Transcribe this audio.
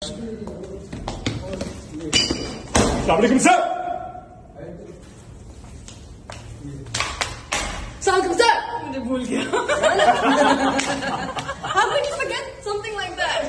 Assalamualaikum sir. Assalamualaikum sir. भूल गया. How could you forget something like that?